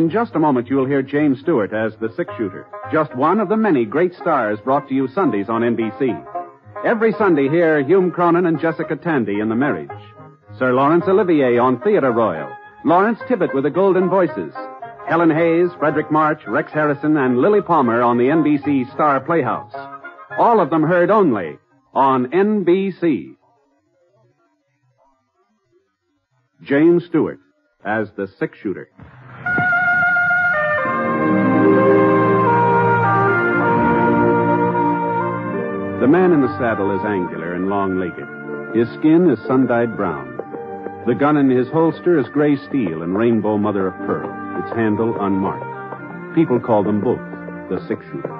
In just a moment, you'll hear James Stewart as the six shooter, just one of the many great stars brought to you Sundays on NBC. Every Sunday, hear Hume Cronyn and Jessica Tandy in The Marriage. Sir Laurence Olivier on Theatre Royal. Lawrence Tibbett with the Golden Voices. Helen Hayes, Fredric March, Rex Harrison, and Lilli Palmer on the NBC Star Playhouse. All of them heard only on NBC. James Stewart as the six shooter. The man in the saddle is angular and long legged. His skin is sun dyed brown. The gun in his holster is gray steel and rainbow mother of pearl, its handle unmarked. People call them both the six shooter.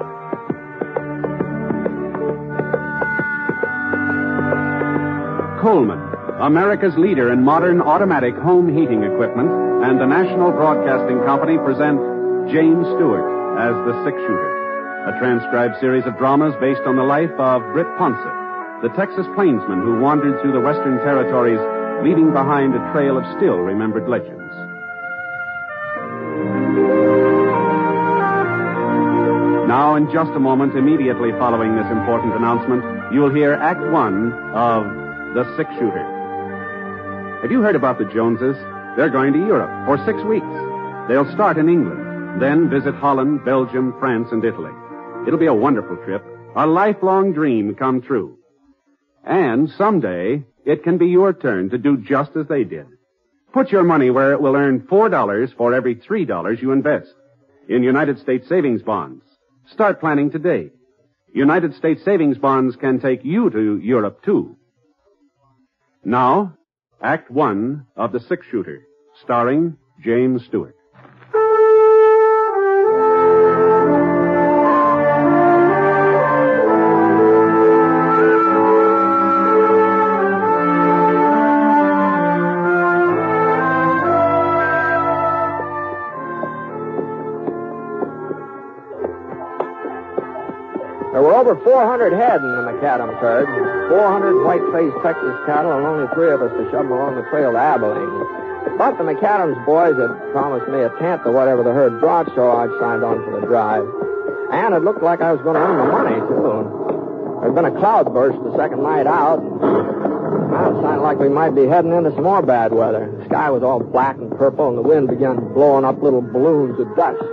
Coleman, America's leader in modern automatic home heating equipment, and the National Broadcasting Company present James Stewart as the six shooter a transcribed series of dramas based on the life of Britt Ponset, the Texas plainsman who wandered through the western territories, leaving behind a trail of still remembered legends. Now, in just a moment, immediately following this important announcement, you'll hear Act One of The Six Shooter. Have you heard about the Joneses? They're going to Europe for six weeks. They'll start in England, then visit Holland, Belgium, France, and Italy. It'll be a wonderful trip, a lifelong dream come true. And someday, it can be your turn to do just as they did. Put your money where it will earn $4 for every $3 you invest in United States savings bonds. Start planning today. United States savings bonds can take you to Europe too. Now, Act One of The Six Shooter, starring James Stewart. Over 400 head in the McAdams herd, 400 white-faced Texas cattle, and only three of us to shove them along the trail to Abilene. But the McAdams boys had promised me a tent or whatever the herd brought, so I signed on for the drive. And it looked like I was going to earn the money, too. There'd been a cloudburst the second night out. Well, it sounded like we might be heading into some more bad weather. The sky was all black and purple, and the wind began blowing up little balloons of dust.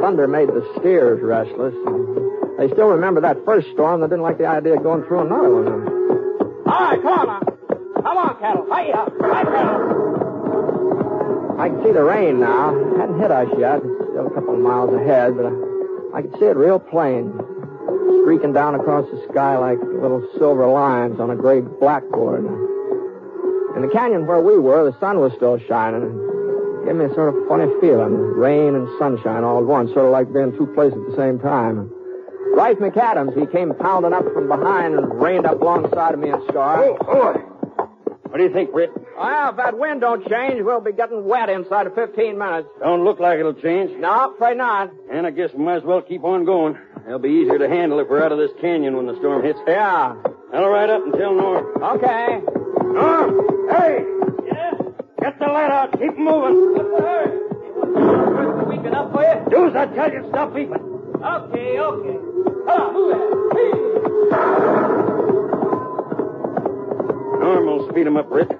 Thunder made the steers restless. They still remember that first storm. They didn't like the idea of going through another one. All right, come on now. Come on, cattle. Hiya. Hi, cattle. I can see the rain now. It hadn't hit us yet. It's still a couple of miles ahead, but I, I can see it real plain. Streaking down across the sky like little silver lines on a gray blackboard. In the canyon where we were, the sun was still shining. It gave me a sort of funny feeling. Rain and sunshine all at once, sort of like being two places at the same time. Rife McAdams, he came pounding up from behind and reined up alongside of me and Scar. Oh, boy. What do you think, Britt? Well, if that wind don't change, we'll be getting wet inside of 15 minutes. Don't look like it'll change. No, afraid not. And I guess we might as well keep on going. It'll be easier to handle if we're out of this canyon when the storm hits. Yeah. I'll ride up and tell Norm. Okay. Norm! Hey! Yeah? Get the light out. Keep moving. What's the hurry? Enough for you? Do as I tell you. Stop beeping. Okay, okay. On, move it. Norm will speed him up, Britt.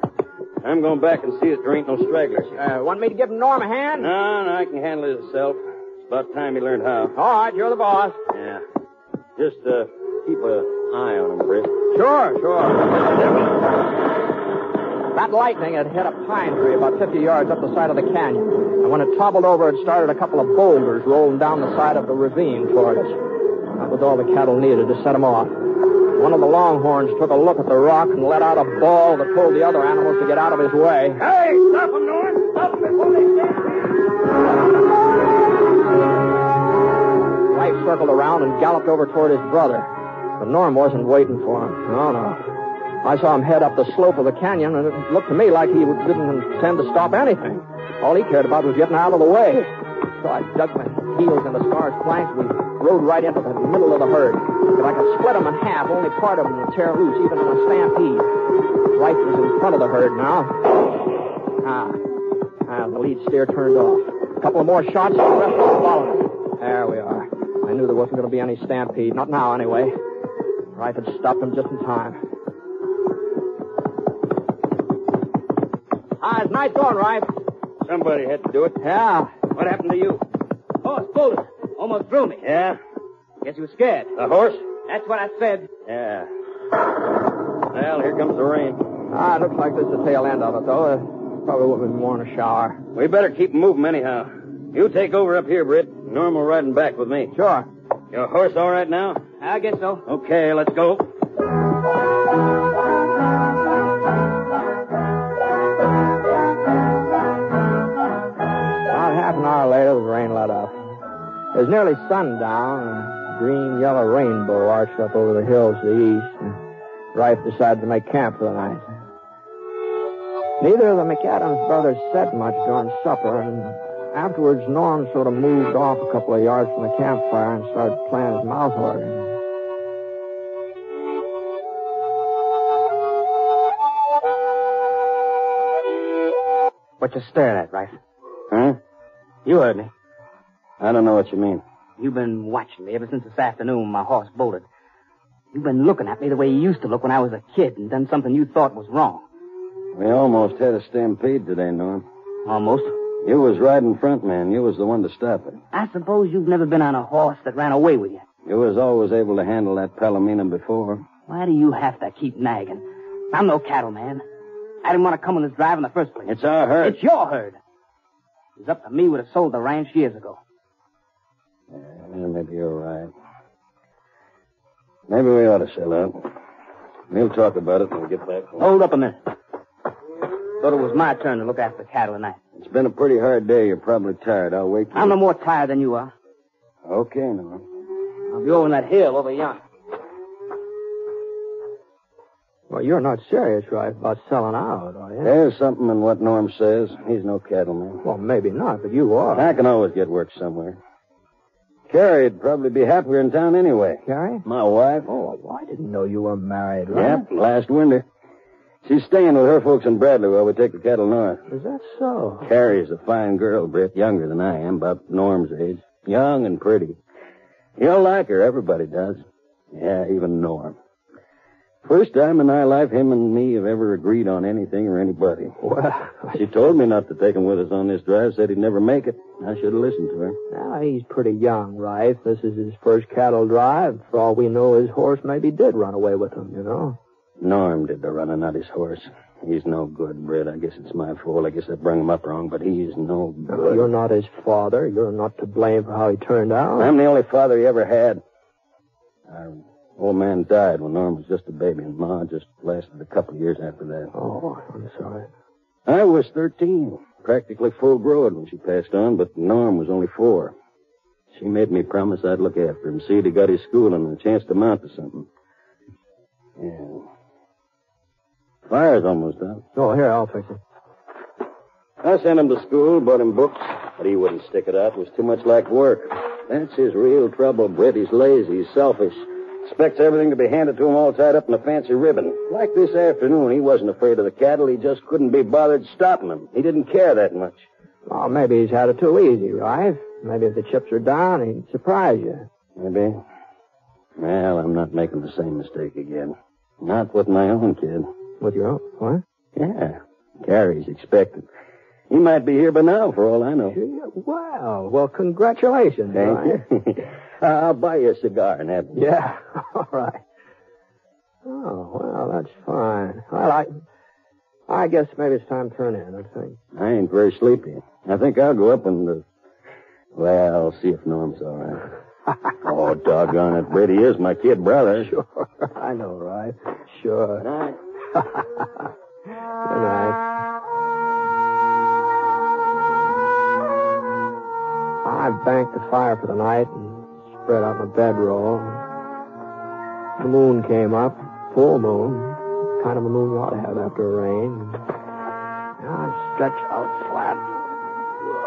I'm going back and see if there ain't no stragglers. Uh, want me to give Norm a hand? No, no, I can handle it myself. It's about time he learned how. All right, you're the boss. Yeah. Just, uh, keep an eye on him, Britt. Sure, sure. That lightning had hit a pine tree about 50 yards up the side of the canyon. And when it toppled over, it started a couple of boulders rolling down the side of the ravine toward us. That was all the cattle needed to set them off. One of the longhorns took a look at the rock and let out a bawl that told the other animals to get out of his way. Hey, stop him, Norm! Stop him before they stand Rife circled around and galloped over toward his brother. But Norm wasn't waiting for him. No, no. I saw him head up the slope of the canyon, and it looked to me like he didn't intend to stop anything. All he cared about was getting out of the way. So I dug my heels into Scar's flanks. We rode right into the middle of the herd. If I could split them in half, only part of them would tear loose, even in a stampede. Rife was in front of the herd now. Ah, ah the lead steer turned off. A couple of more shots, and the rest will follow. There we are. I knew there wasn't going to be any stampede. Not now, anyway. Rife had stopped them just in time. Ah, it's nice going, Rife. Somebody had to do it. Yeah. What happened to you? Horse bolted. Almost threw me. Yeah? Guess he was scared. The horse? That's what I said. Yeah. Well, here comes the rain. Ah, it looks like this is the tail end of it, though. Uh, probably would have been more in a shower. We better keep moving anyhow. You take over up here, Britt. Normal riding back with me. Sure. Your horse all right now? I guess so. Okay, let's go. It was nearly sundown, and a green yellow rainbow arched up over the hills to the east, and Rife decided to make camp for the night. Neither of the McAdams brothers said much during supper, and afterwards Norm sort of moved off a couple of yards from the campfire and started playing his mouth organ. What you staring at, Rife? Huh? You heard me. I don't know what you mean. You've been watching me ever since this afternoon my horse bolted. You've been looking at me the way you used to look when I was a kid and done something you thought was wrong. We almost had a stampede today, Norm. Almost. You was riding front, man. You was the one to stop it. I suppose you've never been on a horse that ran away with you. You was always able to handle that Palomino before. Why do you have to keep nagging? I'm no cattleman. I didn't want to come on this drive in the first place. It's our herd. It's your herd. It was up to me would have sold the ranch years ago. Yeah, maybe you're right. Maybe we ought to sell out. We'll talk about it when we get back home. Hold up a minute. Thought it was my turn to look after the cattle tonight. It's been a pretty hard day. You're probably tired. I'll wait. I'm you- no more tired than you are. Okay, Norm. I'll be over on that hill over yonder. Well, you're not serious, right, about selling out, are you? There's something in what Norm says. He's no cattleman. Well, maybe not, but you are. I can always get work somewhere. Carrie'd probably be happier in town anyway. Carrie? My wife? Oh, well, I didn't know you were married, right? Yep, last winter. She's staying with her folks in Bradley while we take the cattle north. Is that so? Carrie's a fine girl, Britt, younger than I am, about Norm's age. Young and pretty. You'll like her, everybody does. Yeah, even Norm. First time in my life him and me have ever agreed on anything or anybody. Well, She told me not to take him with us on this drive, said he'd never make it. I should have listened to her. now he's pretty young, Rife. This is his first cattle drive. For all we know, his horse maybe did run away with him, you know. Norm did the running, not his horse. He's no good, Britt. I guess it's my fault. I guess I brung him up wrong, but he's no good. You're not his father. You're not to blame for how he turned out. I'm the only father he ever had. Our old man died when Norm was just a baby, and Ma just lasted a couple of years after that. Oh, I'm sorry. I was 13, practically full grown when she passed on, but Norm was only four. She made me promise I'd look after him, see that he got his schooling and a chance to mount to something. Yeah. Fire's almost out. Oh, here, I'll fix it. I sent him to school, bought him books, but he wouldn't stick it out. It was too much like work. That's his real trouble, Britt. He's lazy, he's selfish. Expects everything to be handed to him all tied up in a fancy ribbon. Like this afternoon, he wasn't afraid of the cattle. He just couldn't be bothered stopping them. He didn't care that much. Well, maybe he's had it too easy, Rife. Maybe if the chips are down, he'd surprise you. Maybe. Well, I'm not making the same mistake again. Not with my own kid. With your own, what? Yeah. Carrie's expected. He might be here by now, for all I know. Well, well, congratulations, Rife. Thank you. I'll buy you a cigar have Yeah, all right. Oh, well, that's fine. Well, I, I guess maybe it's time to turn in, I think. I ain't very sleepy. I think I'll go up and, uh, well, see if Norm's all right. oh, doggone it. Brady is my kid brother. Sure, I know, right? Sure. Good Night. Good night. I banked the fire for the night and spread out my bedroll. The moon came up, full moon, kind of a moon you ought to have after a rain. Now I stretched out flat.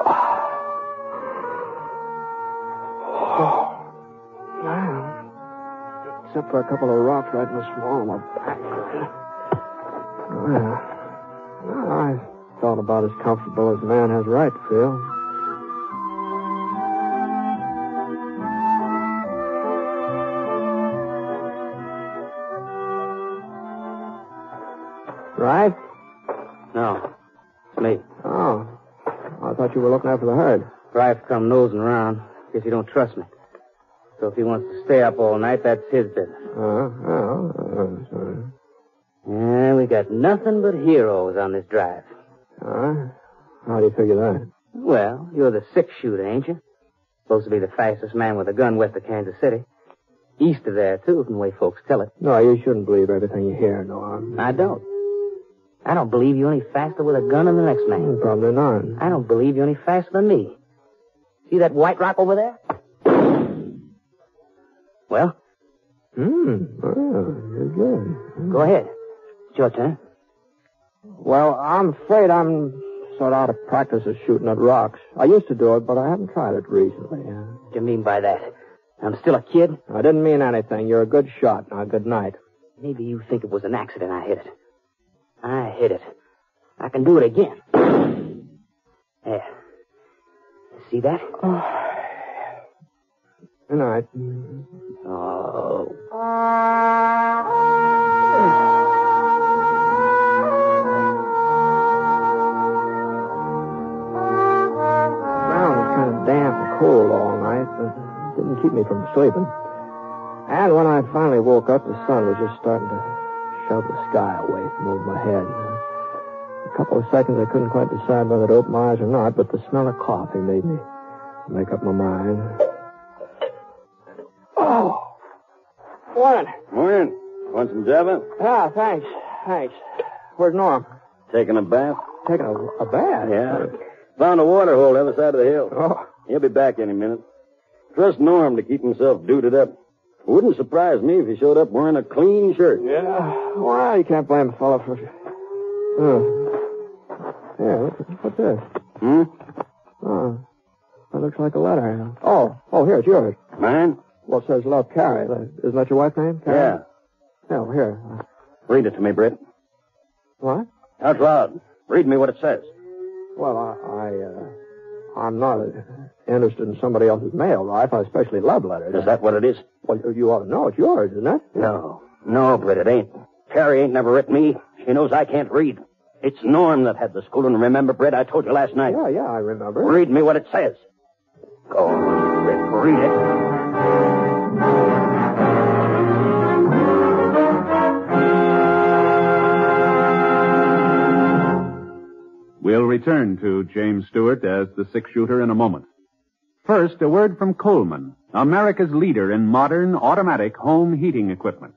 Well, except for a couple of rocks right in the small of my back. Well, I felt about as comfortable as a man has right to feel. Thought you were looking after the herd. Rife come nosing around. Guess you don't trust me. So if he wants to stay up all night, that's his business. Uh, oh, uh, sorry. Yeah, we got nothing but heroes on this drive. Uh, how do you figure that? Well, you're the six shooter, ain't you? Supposed to be the fastest man with a gun west of Kansas City. East of there, too, from the way folks tell it. No, you shouldn't believe everything you hear, Norm. I don't. I don't believe you're any faster with a gun than the next man. Probably not. I don't believe you're any faster than me. See that white rock over there? Well, Hmm. Oh, you're good. go ahead. It's your turn. Well, I'm afraid I'm sort of out of practice of shooting at rocks. I used to do it, but I haven't tried it recently. What do you mean by that? I'm still a kid? I didn't mean anything. You're a good shot. Now, good night. Maybe you think it was an accident I hit it. I hit it. I can do it again. There. See that? Good night. Oh. The oh. ground was kind of damp and cold all night, but it didn't keep me from sleeping. And when I finally woke up, the sun was just starting to shove the sky away from over my head. A couple of seconds, I couldn't quite decide whether to open my eyes or not, but the smell of coffee made me make up my mind. Oh! Morning. Morning. Want some Java? Ah, thanks. Thanks. Where's Norm? Taking a bath? Taking a, a bath? Yeah. Found a water hole the other side of the hill. Oh, He'll be back any minute. Trust Norm to keep himself duded up. Wouldn't surprise me if he showed up wearing a clean shirt. Yeah. Well, you can't blame a fellow for. Oh. Yeah, what's, this? Hmm? Oh. That looks like a letter. Oh, oh, here, it's yours. Mine? Well, it says Love Carrie. Isn't that your wife's name? Carrie? Yeah. Yeah, well, here. Read it to me, Britt. What? Out loud. Read me what it says. Well, I, I uh, I'm not uh, interested in somebody else's mail, Rife. I especially love letters. Is that what it is? Well, you- you ought to know. It's yours, isn't it? No. No, but it ain't. Carrie ain't never written me. She knows I can't read. It's Norm that had the school, and remember, Britt, I told you last night. Yeah, yeah, I remember. Read me what it says. Go on, Britt, read it. We'll return to James Stewart as the six shooter in a moment. First, a word from Coleman, America's leader in modern automatic home heating equipment.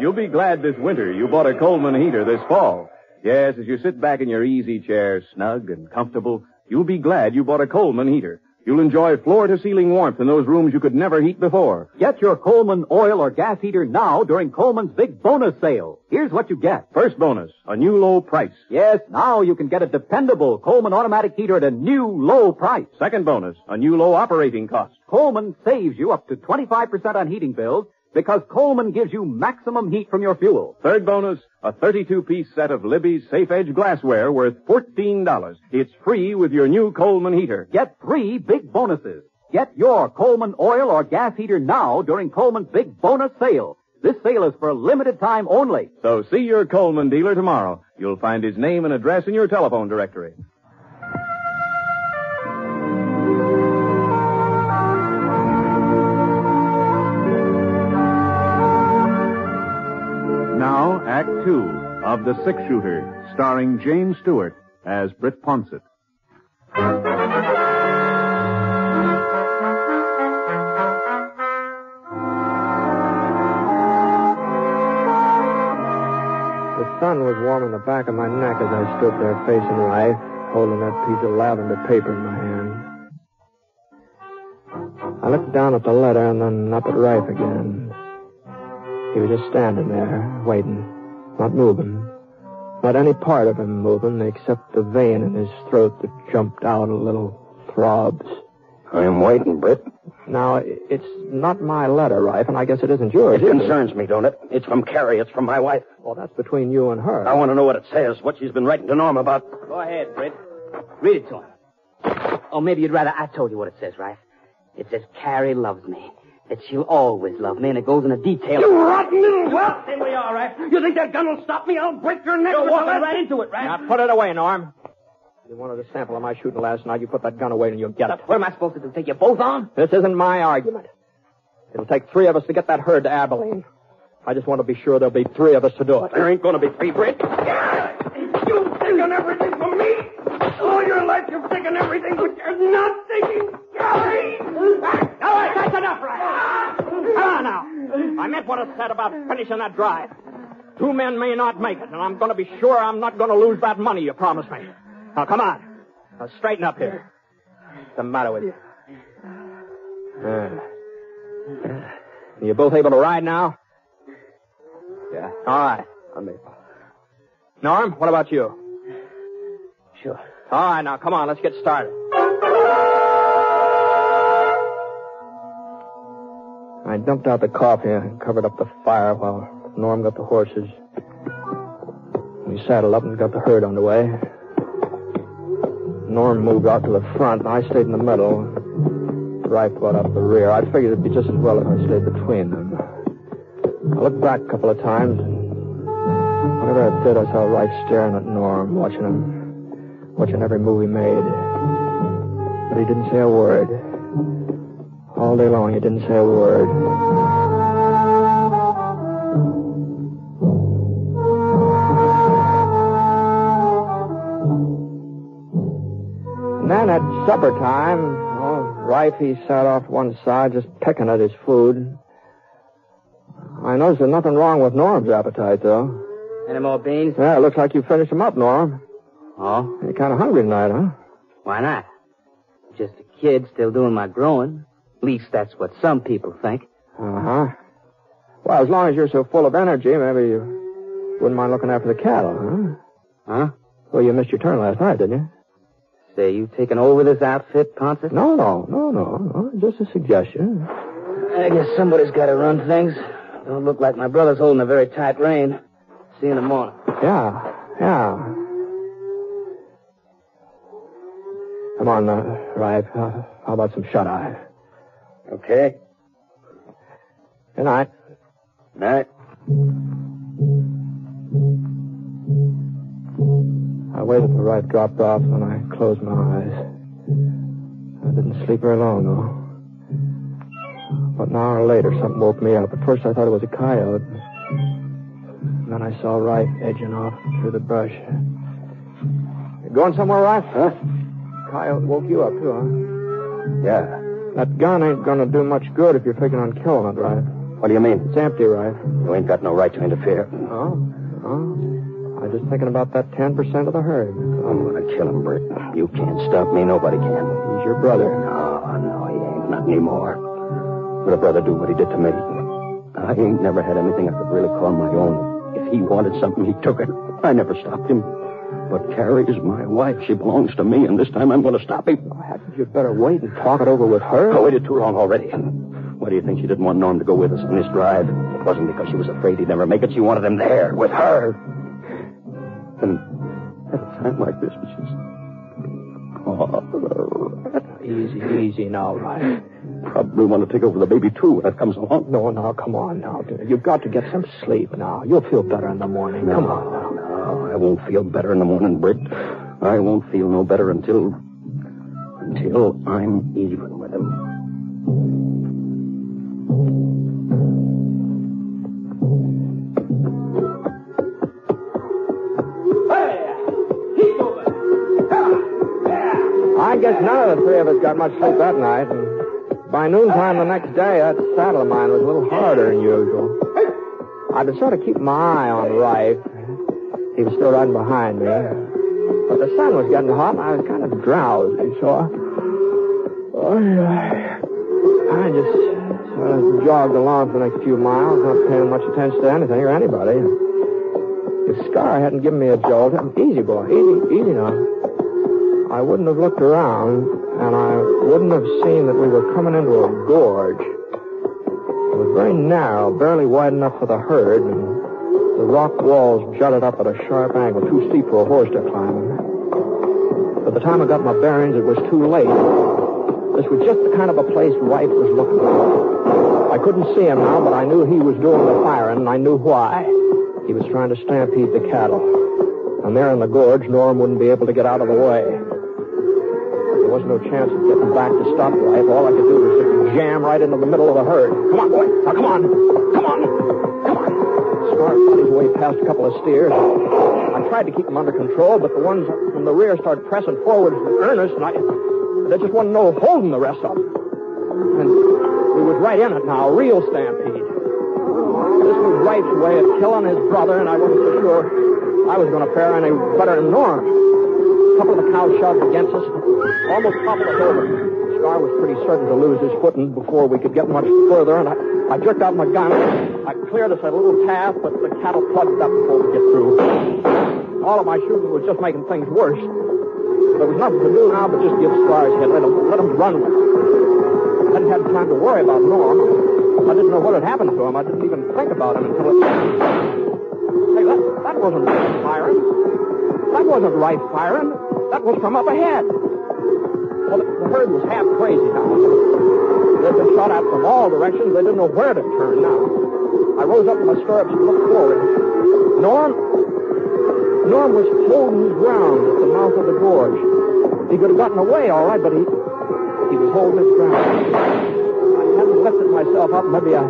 You'll be glad this winter you bought a Coleman heater this fall. Yes, as you sit back in your easy chair, snug and comfortable, you'll be glad you bought a Coleman heater. You'll enjoy floor to ceiling warmth in those rooms you could never heat before. Get your Coleman oil or gas heater now during Coleman's big bonus sale. Here's what you get. First bonus, a new low price. Yes, now you can get a dependable Coleman automatic heater at a new low price. Second bonus, a new low operating cost. Coleman saves you up to 25% on heating bills because Coleman gives you maximum heat from your fuel. Third bonus, a 32-piece set of Libbey's Safe Edge glassware worth $14. It's free with your new Coleman heater. Get three big bonuses. Get your Coleman oil or gas heater now during Coleman's big bonus sale. This sale is for a limited time only. So see your Coleman dealer tomorrow. You'll find his name and address in your telephone directory. Of The Six Shooter, starring James Stewart as Britt Ponset. The sun was warming the back of my neck as I stood there facing Rife, holding that piece of lavender paper in my hand. I looked down at the letter and then up at Rife again. He was just standing there, waiting, not moving. Not any part of him moving except the vein in his throat that jumped out a little throbs. I'm waiting, Britt. Now, it's not my letter, Rife, and I guess it isn't yours. It is concerns me, don't it? It's from Carrie. It's from my wife. Well, that's between you and her. I want to know what it says, what she's been writing to Norm about. Go ahead, Britt. Read it to him. Oh, maybe you'd rather I told you what it says, right? It says, Carrie loves me. That she'll always love me, and it goes into detail. You rotten little whelp! Then we are, right? You think that gun will stop me? I'll break your neck. You're with walking right into it, right? Now, put it away, Norm. You wanted a sample of my shooting last night. You put that gun away and you'll get it. What am I supposed to do? Take you both on? This isn't my argument. It'll take three of us to get that herd to Abilene. I just want to be sure there'll be three of us to do it. There ain't going to be three, Britt. You've taken everything for me. All your life you've taken everything, but you're not taking Carrie. All right, that's enough, right? Come on now. I meant what I said about finishing that drive. Two men may not make it, and I'm going to be sure I'm not going to lose that money you promised me. Now, come on. Now, straighten up here. What's the matter with you? Uh, you both able to ride now? Yeah. All right. I'm able. Norm, what about you? Sure. All right, now, come on, let's get started. I dumped out the coffee and covered up the fire while Norm got the horses. We saddled up and got the herd underway. Norm moved out to the front, and I stayed in the middle. Rife brought up the rear. I figured it'd be just as well if I stayed between them. I looked back a couple of times, and whenever I did, I saw Rife staring at Norm, watching him, watching every move he made. But he didn't say a word. All day long, he didn't say a word. And then at supper time, oh, Rife, he sat off to one side, just pecking at his food. I noticed there's nothing wrong with Norm's appetite, though. Any more beans? Yeah, it looks like you finished him up, Norm. Oh, You're kind of hungry tonight, huh? why not? Just a kid still doing my growing. At least that's what some people think. Uh-huh. Well, as long as you're so full of energy, maybe you wouldn't mind looking after the cattle, huh? Huh? Well, you missed your turn last night, didn't you? Say, you taking over this outfit, Ponset? No, no, no, no, no. Just a suggestion. I guess somebody's got to run things. Don't look like my brother's holding a very tight rein. See you in the morning. Yeah, yeah. Come on, uh, Rife. Uh, how about some shut-eye? Okay. Good night. Night. I waited till Rife dropped off, and I closed my eyes. I didn't sleep very long, though. But an hour later, something woke me up. At first, I thought it was a coyote. And then I saw Rife edging off through the brush. You going somewhere, Rife? Huh? Coyote woke you up, too, huh? Yeah. That gun ain't gonna do much good if you're thinking on killing it, Rife. What do you mean? It's empty, Rife. You ain't got no right to interfere. Oh? Oh? I'm just thinking about that 10% of the herd. I'm gonna kill him, Britt. You can't stop me. Nobody can. He's your brother. No, no, he ain't. Not anymore. Would a brother do what he did to me? I ain't never had anything I could really call my own. If he wanted something, he took it. I never stopped him. But Carrie is my wife. She belongs to me, and this time I'm going to stop him. Hadn't you better wait and talk it over with her? I waited too long already. Why do you think she didn't want Norm to go with us on this drive? It wasn't because she was afraid he'd never make it. She wanted him there, with her. And at a time like this, is... Oh, Easy, easy now, Rife. Probably want to take over the baby, too, when it comes along. No, no, come on now. You've got to get some sleep now. You'll feel better in the morning. Come on now. No, I won't feel better in the morning, Britt. I won't feel no better until. until I'm even with him. Ah, I guess none of the three of us got much sleep that night, and by noontime the next day, that saddle of mine was a little harder than usual. I'd been sort of keeping my eye on Rife. He was still riding behind me. But the sun was getting hot, and I was kind of drowsy, so I... I just sort of jogged along for the next few miles, not paying much attention to anything or anybody. If Scar hadn't given me a jolt, easy, boy, easy, easy now. I wouldn't have looked around, and I wouldn't have seen that we were coming into a gorge. It was very narrow, barely wide enough for the herd, and the rock walls jutted up at a sharp angle, too steep for a horse to climb. By the time I got my bearings, it was too late. This was just the kind of a place Rife was looking for. I couldn't see him now, but I knew he was doing the firing, and I knew why. He was trying to stampede the cattle. And there in the gorge, Norm wouldn't be able to get out of the way. There was no chance of getting back to stop Rife. All I could do was just jam right into the middle of the herd. Come on, boy. Now, come on. Come on. Come on. Scar fought his way past a couple of steers. I tried to keep them under control, but the ones from the rear started pressing forward in earnest, and I, there just wasn't no holding the rest of them. And we was right in it now, a real stampede. This was Rife's way of killing his brother, and I wasn't so sure I was going to fare any better than Norm. A couple of the cows shoved against us, almost toppled us over. Scar was pretty certain to lose his footing before we could get much further, and I, I jerked out my gun. I cleared us a little path, but the cattle plugged up before we get through. All of my shooting was just making things worse. There was nothing to do now but just give Scar's hit. Let him, let him run with it. I hadn't had time to worry about Norm. I didn't know what had happened to him. I didn't even think about him until it... Hey, that, that wasn't firing. Wasn't Rife firing. That was from up ahead. Well, the, herd was half crazy now. They'd been shot at from all directions. They didn't know where to turn now. I rose up in my stirrups and looked forward. Norm... Norm was holding his ground at the mouth of the gorge. He could have gotten away, all right, but he... He was holding his ground. I hadn't lifted myself up. Maybe I,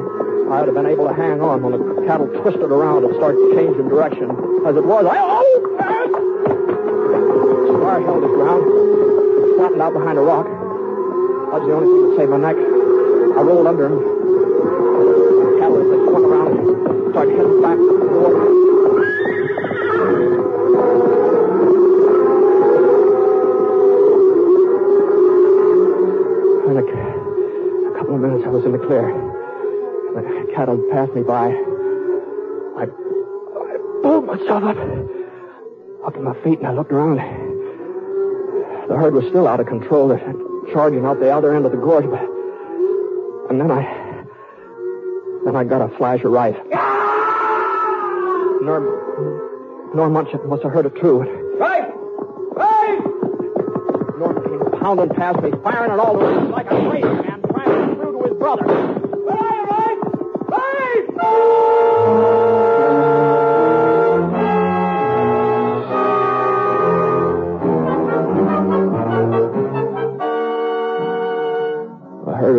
I'd have been able to hang on when the cattle twisted around and started changing direction. As it was, I... Scar held his ground, flattened out behind a rock. That was the only thing that saved my neck. I rolled under him. The cattle, as they swung around, started heading back to the door. In a, a couple of minutes, I was in the clear. The cattle passed me by. I, I pulled myself up, up to my feet, and I looked around. The herd was still out of control. They're charging out the other end of the gorge, but... And then I... Then I got a flash of Rife. Norm... Norm have, must have heard it too. Rife! Rife! Norm came pounding past me, firing at all the way like a crazy man, trying to get through to his brother.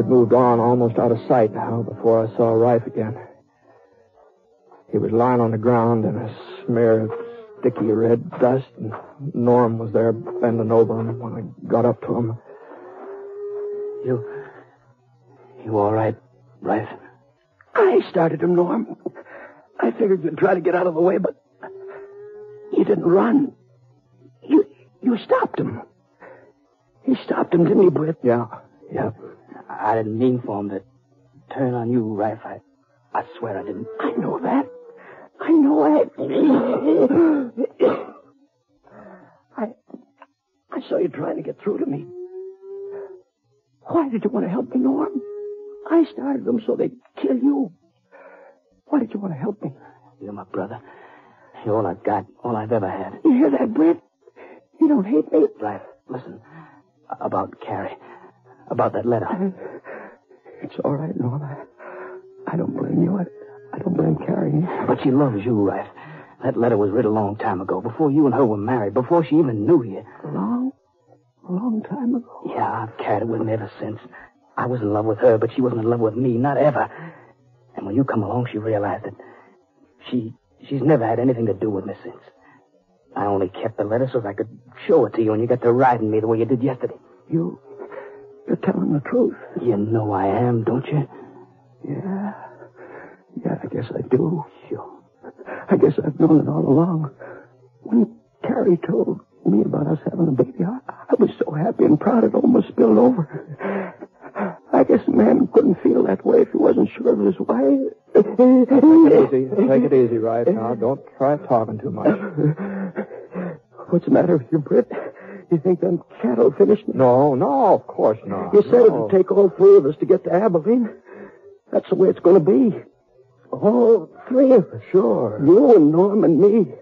Had moved on almost out of sight now before I saw Rife again. He was lying on the ground in a smear of sticky red dust, and Norm was there bending over him when I got up to him. You. You all right, Rife? I started him, Norm. I figured you'd try to get out of the way, but you didn't run. You you stopped him. He stopped him, didn't he, Britt? Yeah, yeah. I didn't mean for him to turn on you, Rife. I, I swear I didn't. I know that. I know that. I I saw you trying to get through to me. Why did you want to help me, Norm? I started them so they'd kill you. Why did you want to help me? You're my brother. You're all I've got, all I've ever had. You hear that, Britt? You don't hate me. Rife, listen. About Carrie. About that letter. It's all right, Norm. I, I don't blame you. I, I don't blame Carrie. But she loves you, Rife. That letter was written a long time ago, before you and her were married, before she even knew you. Long, a long time ago. Yeah, I've carried it with me ever since. I was in love with her, but she wasn't in love with me, not ever. And when you come along, she realized that she she's never had anything to do with me since. I only kept the letter so that I could show it to you when you got to riding me the way you did yesterday. You, you're telling the truth. You know I am, don't you? Yeah. Yeah, I guess I do. Sure. I guess I've known it all along. When Carrie told me about us having a baby, I, I was so happy and proud it almost spilled over. I guess a man couldn't feel that way if he wasn't sure of his wife. Take it easy. Take it easy, Rife. Now, don't try talking too much. What's the matter with you, Britt? You think them cattle finished? No, no, of course not. You said no. it'd take all three of us to get to Abilene. That's the way it's going to be. All three of us. Sure. You and Norm and me.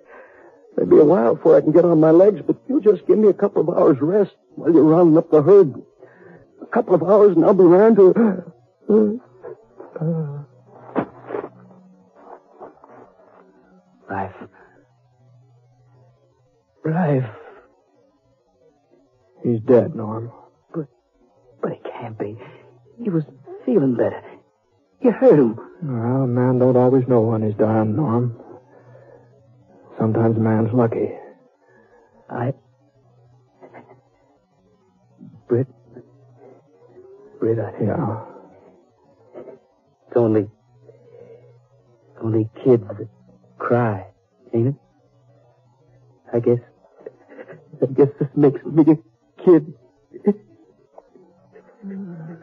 Maybe a while before I can get on my legs, but you just give me a couple of hours rest while you're rounding up the herd. A couple of hours and I'll be round to... Uh, Rife. Rife. He's dead, Norm. But but it can't be. He was feeling better. You heard him. Well, a man don't always know when he's dying, Norm. Sometimes a man's lucky. I. Britt. Britt, I. Yeah. It's only. Only kids that cry, ain't it? I guess. I guess this makes me kid.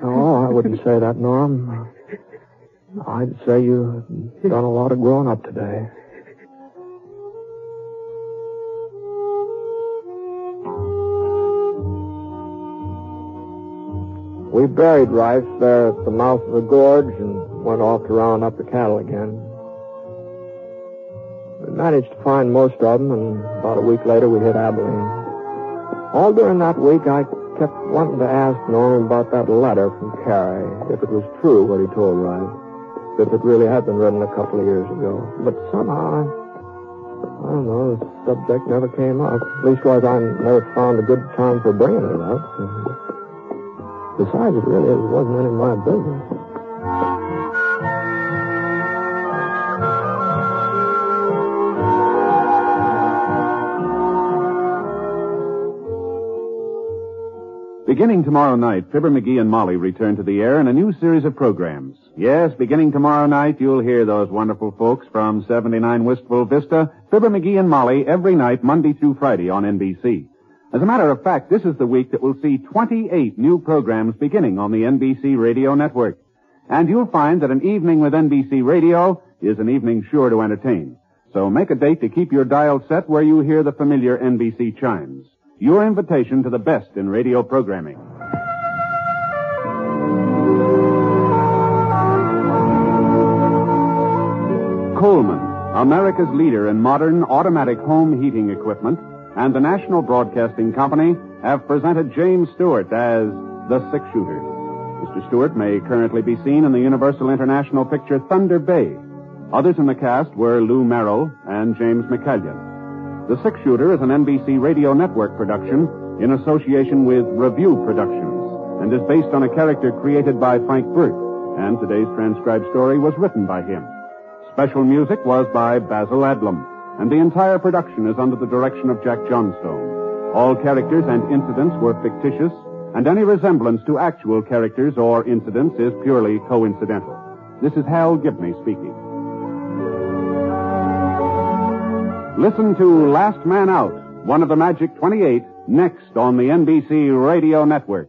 Oh, I wouldn't say that, Norm. I'd say you've done a lot of growing up today. We buried Rife there at the mouth of the gorge and went off to round up the cattle again. We managed to find most of them, and about a week later we hit Abilene. All during that week, I kept wanting to ask Norm about that letter from Carrie, if it was true what he told Rife, if it really had been written a couple of years ago. But somehow, I, I don't know, the subject never came up. Leastwise, I never found a good time for bringing it up. Mm-hmm. Besides, it really wasn't any of my business. Beginning tomorrow night, Fibber McGee and Molly return to the air in a new series of programs. Yes, beginning tomorrow night, you'll hear those wonderful folks from 79 Wistful Vista, Fibber McGee and Molly, every night, Monday through Friday on NBC. As a matter of fact, this is the week that will see 28 new programs beginning on the NBC radio network. And you'll find that an evening with NBC radio is an evening sure to entertain. So make a date to keep your dial set where you hear the familiar NBC chimes. Your invitation to the best in radio programming. Coleman, America's leader in modern automatic home heating equipment, and the National Broadcasting Company have presented James Stewart as the six shooter. Mr. Stewart may currently be seen in the Universal International picture Thunder Bay. Others in the cast were Lou Merrill and James McCallion. The Six Shooter is an NBC Radio Network production in association with Revue Productions and is based on a character created by Frank Burt, and today's transcribed story was written by him. Special music was by Basil Adlam, and the entire production is under the direction of Jack Johnstone. All characters and incidents were fictitious, and any resemblance to actual characters or incidents is purely coincidental. This is Hal Gibney speaking. Listen to Last Man Out, one of the Magic 28, next on the NBC Radio Network.